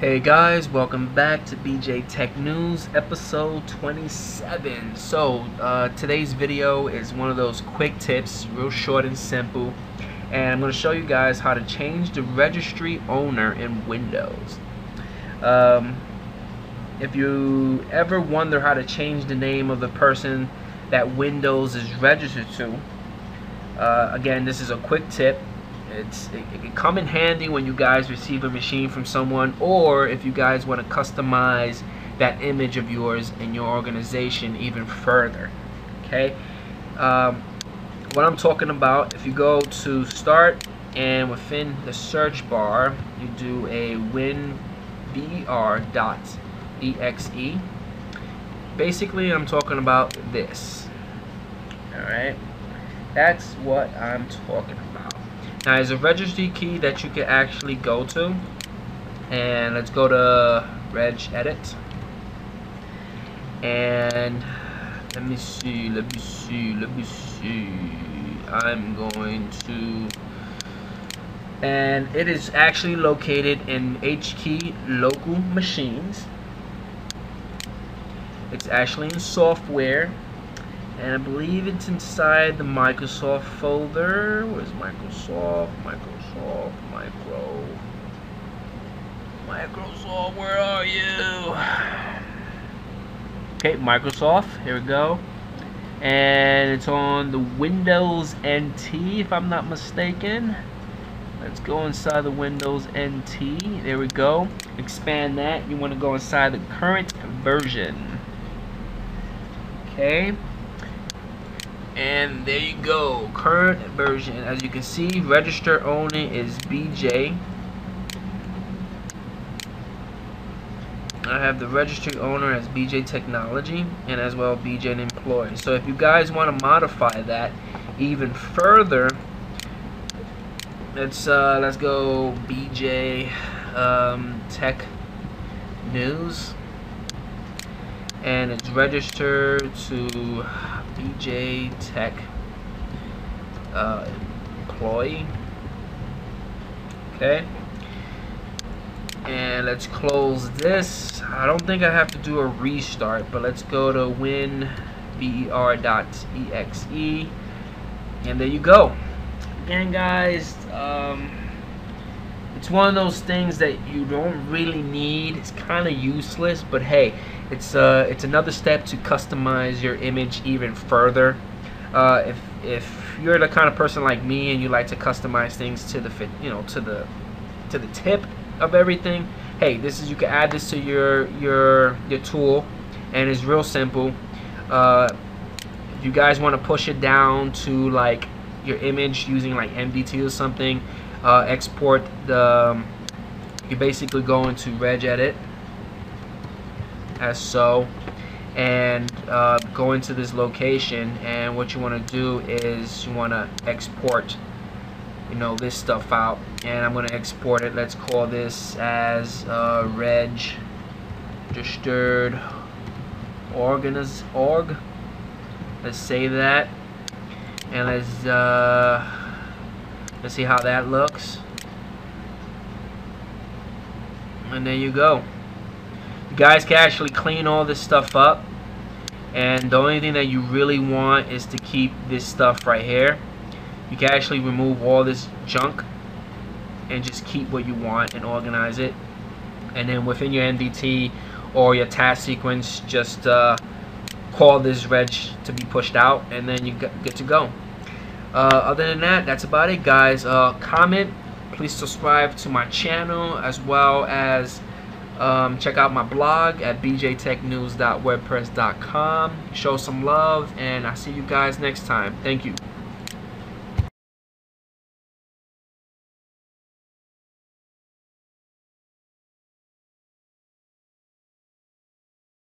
Hey guys, welcome back to BJ Tech News, episode 27. So, uh, today's video is one of those quick tips, real short and simple. And I'm going to show you guys how to change the registry owner in Windows. Um, if you ever wonder how to change the name of the person that Windows is registered to, uh, again, this is a quick tip it's it, it, can come in handy when you guys receive a machine from someone or if you guys want to customize that image of yours in your organization even further okay? Um, what I'm talking about if you go to start and within the search bar you do a winver.exe basically I'm talking about this alright that's what I'm talking about now there's a registry key that you can actually go to. And let's go to reg edit. And let me see, let me see, let me see. I'm going to and it is actually located in HKey local machines. It's actually in software and I believe it's inside the Microsoft folder. Where's Microsoft? Microsoft, Micro. Microsoft, where are you? Okay, Microsoft, here we go. And it's on the Windows NT, if I'm not mistaken. Let's go inside the Windows NT. There we go. Expand that. You want to go inside the current version. Okay and there you go. Current version. As you can see register owner is BJ I have the registry owner as BJ Technology and as well BJ Employee. So if you guys want to modify that even further let's uh, let's go BJ um, Tech News. And it's registered to BJ Tech uh, employee. Okay. And let's close this. I don't think I have to do a restart, but let's go to winver.exe. And there you go. Again, guys, um, it's one of those things that you don't really need. It's kind of useless, but hey, it's uh, it's another step to customize your image even further. Uh, if if you're the kind of person like me and you like to customize things to the fit, you know, to the to the tip of everything, hey, this is you can add this to your your your tool, and it's real simple. Uh, if you guys want to push it down to like your image using like MDT or something, uh, export the um, you basically go into regedit as so and uh, go into this location and what you want to do is you want to export you know this stuff out and I'm going to export it let's call this as uh, reg registered organiz org let's save that and let's uh, Let's see how that looks. And there you go. You guys can actually clean all this stuff up. And the only thing that you really want is to keep this stuff right here. You can actually remove all this junk and just keep what you want and organize it. And then within your MDT or your task sequence, just uh, call this reg to be pushed out and then you get to go. Uh, other than that, that's about it, guys. Uh, comment, please subscribe to my channel as well as um, check out my blog at bjtechnews.wordpress.com. Show some love, and I'll see you guys next time. Thank you.